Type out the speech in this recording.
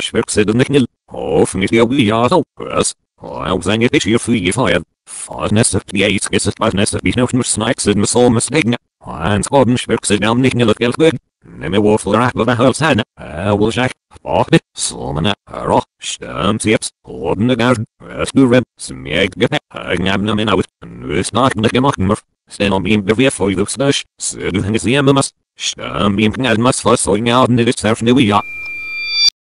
Schwerkse nicht nil. Hoffen nicht ja wie ja so. Was? I'll sing it this year for you fire. Fast nest of the eight gets it by in the soul. Hans Gordon Schwerkse down nicht nil geld good. Nimme Waffle rap of a hell sana. I will shack. Bachne. Solmana. Roch. Stam tips. Orden the garden. Rest du rem. Smieg get. Hagnab na min out. Nus not mit gemachten murf. Sten om beam beweer for you slush. Södu hang is the emas. Stam beam knad mas for soing out in the surf ne we.